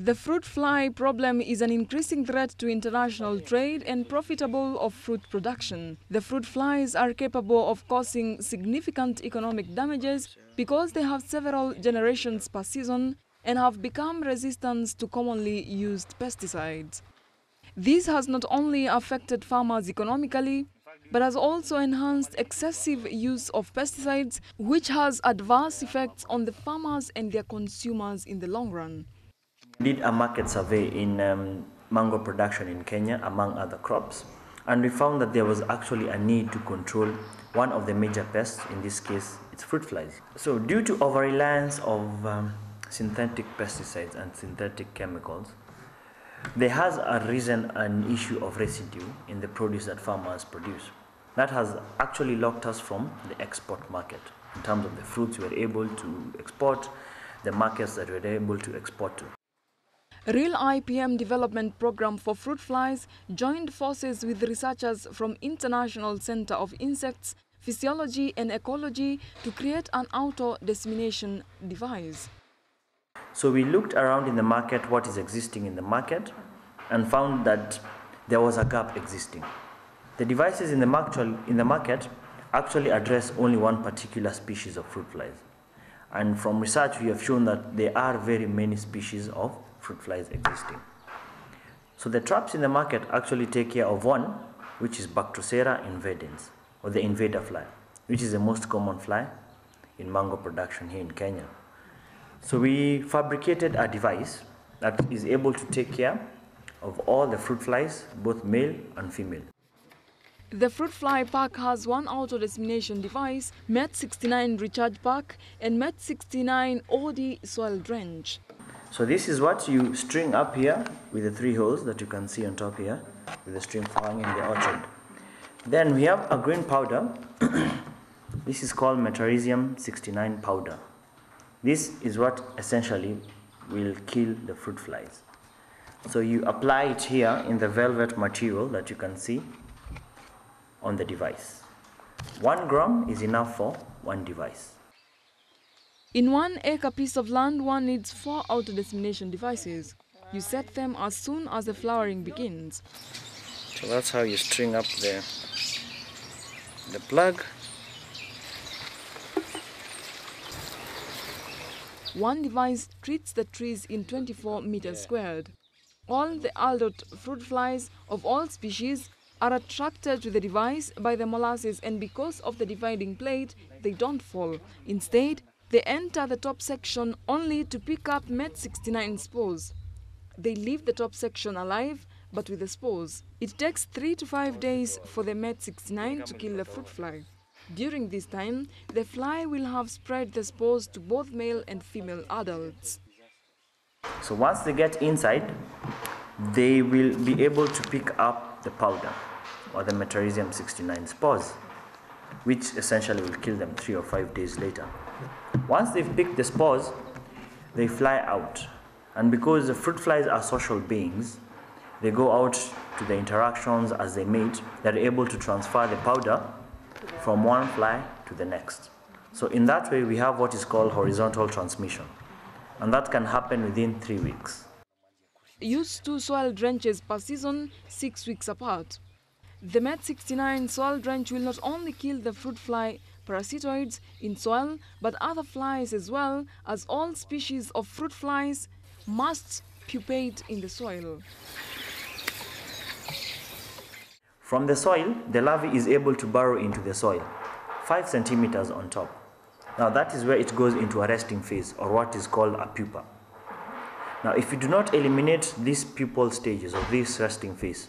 The fruit fly problem is an increasing threat to international trade and profitable of fruit production. The fruit flies are capable of causing significant economic damages because they have several generations per season and have become resistant to commonly used pesticides. This has not only affected farmers economically, but has also enhanced excessive use of pesticides, which has adverse effects on the farmers and their consumers in the long run. Did a market survey in um, mango production in Kenya, among other crops, and we found that there was actually a need to control one of the major pests, in this case, it's fruit flies. So, due to over reliance of um, synthetic pesticides and synthetic chemicals, there has arisen an issue of residue in the produce that farmers produce. That has actually locked us from the export market in terms of the fruits we were able to export, the markets that we were able to export to. Real IPM development program for fruit flies joined forces with researchers from International Center of Insects, Physiology and Ecology to create an auto dissemination device. So we looked around in the market what is existing in the market and found that there was a gap existing. The devices in the, in the market actually address only one particular species of fruit flies. And from research, we have shown that there are very many species of fruit flies existing. So the traps in the market actually take care of one, which is Bactrocera invadens, or the invader fly, which is the most common fly in mango production here in Kenya. So we fabricated a device that is able to take care of all the fruit flies, both male and female. The fruit fly pack has one auto dissemination device, MET69 recharge pack, and MET69 OD soil drench. So this is what you string up here with the three holes that you can see on top here with the string flowing in the orchard. Then we have a green powder. this is called Metarhizium 69 powder. This is what essentially will kill the fruit flies. So you apply it here in the velvet material that you can see on the device. One gram is enough for one device. In one acre piece of land, one needs four auto dissemination devices. You set them as soon as the flowering begins. So that's how you string up the, the plug. One device treats the trees in 24 meters squared. All the adult fruit flies of all species are attracted to the device by the molasses and because of the dividing plate, they don't fall. Instead, they enter the top section only to pick up MET69 spores. They leave the top section alive, but with the spores. It takes 3 to 5 days for the MET69 to kill the fruit fly. During this time, the fly will have spread the spores to both male and female adults. So once they get inside, they will be able to pick up the powder or the Metarhizium 69 spores, which essentially will kill them 3 or 5 days later. Once they've picked the spores, they fly out. And because the fruit flies are social beings, they go out to the interactions as they mate, they're able to transfer the powder from one fly to the next. So in that way, we have what is called horizontal transmission. And that can happen within three weeks. Use two soil drenches per season, six weeks apart. The MET69 soil drench will not only kill the fruit fly parasitoids in soil, but other flies as well, as all species of fruit flies must pupate in the soil. From the soil, the larvae is able to burrow into the soil, 5 centimeters on top. Now that is where it goes into a resting phase, or what is called a pupa. Now if you do not eliminate these pupal stages of this resting phase,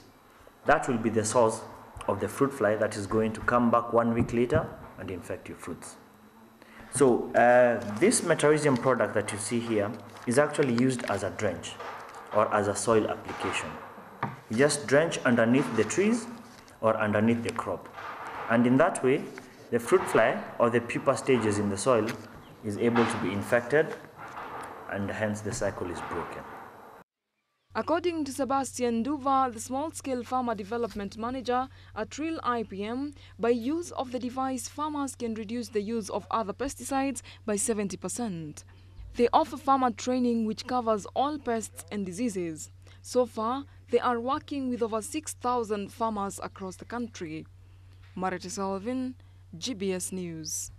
that will be the source of the fruit fly that is going to come back one week later and infect your fruits. So uh, this Metarhizium product that you see here is actually used as a drench or as a soil application. You just drench underneath the trees or underneath the crop. And in that way, the fruit fly or the pupa stages in the soil is able to be infected and hence the cycle is broken. According to Sebastian Duva, the small-scale farmer development manager at Real IPM, by use of the device, farmers can reduce the use of other pesticides by 70%. They offer farmer training which covers all pests and diseases. So far, they are working with over 6,000 farmers across the country. Marete Selvin, GBS News.